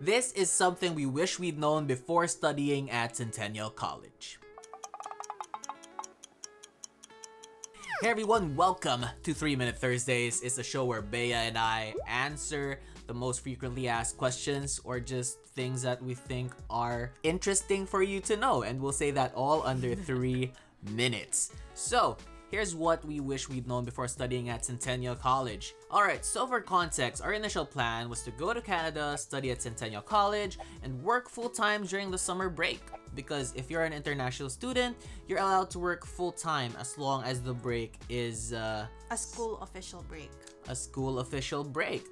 This is something we wish we'd known before studying at Centennial College. Hey everyone, welcome to 3 Minute Thursdays. It's a show where Bea and I answer the most frequently asked questions or just things that we think are interesting for you to know. And we'll say that all under 3 minutes. So, Here's what we wish we'd known before studying at Centennial College. Alright, so for context, our initial plan was to go to Canada, study at Centennial College, and work full-time during the summer break. Because if you're an international student, you're allowed to work full-time as long as the break is uh, a school official break. A school official break.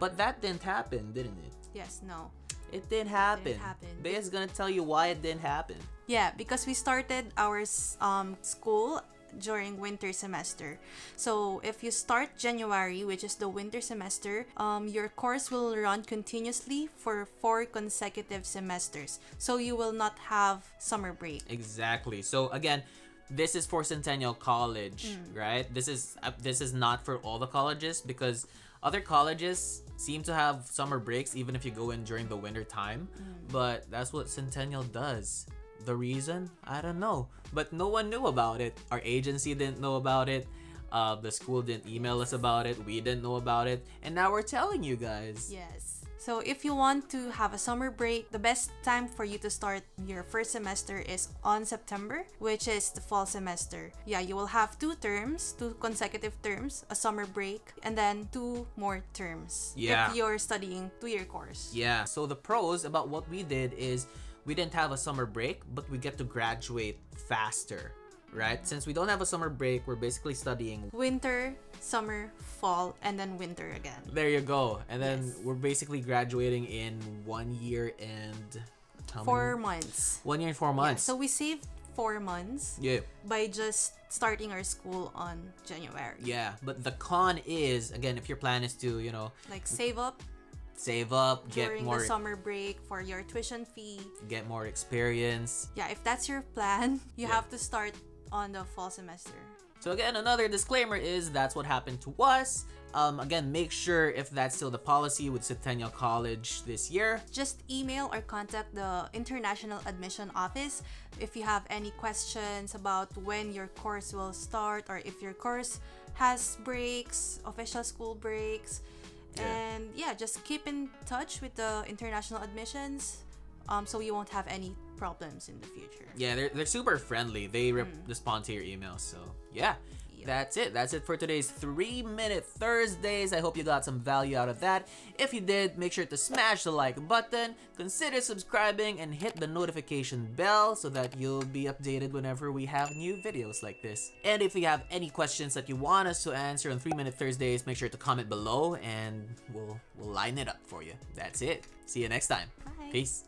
But that didn't happen, didn't it? Yes, no. It didn't happen. It didn't happen. Bea's gonna tell you why it didn't happen. Yeah, because we started our um, school during winter semester. So if you start January, which is the winter semester, um, your course will run continuously for four consecutive semesters. So you will not have summer break. Exactly. So again, this is for Centennial College, mm. right? This is uh, this is not for all the colleges because other colleges seem to have summer breaks even if you go in during the winter time. Mm. But that's what Centennial does. The reason? I don't know. But no one knew about it. Our agency didn't know about it. Uh, the school didn't email us about it. We didn't know about it. And now we're telling you guys. Yes. So if you want to have a summer break, the best time for you to start your first semester is on September, which is the fall semester. Yeah, you will have two terms, two consecutive terms, a summer break, and then two more terms. Yeah. If you're studying two-year course. Yeah. So the pros about what we did is we didn't have a summer break, but we get to graduate faster, right? Since we don't have a summer break, we're basically studying winter, summer, fall, and then winter again. There you go. And then yes. we're basically graduating in one year and four months. One year and four months. Yeah, so we saved four months yeah. by just starting our school on January. Yeah, but the con is again if your plan is to, you know, like save up save up, during get more the summer break for your tuition fee, get more experience. Yeah, if that's your plan, you yeah. have to start on the fall semester. So again, another disclaimer is that's what happened to us. Um, again, make sure if that's still the policy with Centennial College this year. Just email or contact the International Admission Office if you have any questions about when your course will start or if your course has breaks, official school breaks. And yeah, just keep in touch with the international admissions um, so you won't have any problems in the future. Yeah, they're, they're super friendly. They re- mm. respond to your emails. So yeah, that's it. That's it for today's 3 Minute Thursdays. I hope you got some value out of that. If you did, make sure to smash the like button, consider subscribing, and hit the notification bell so that you'll be updated whenever we have new videos like this. And if you have any questions that you want us to answer on 3 Minute Thursdays, make sure to comment below and we'll, we'll line it up for you. That's it. See you next time. Bye. Peace.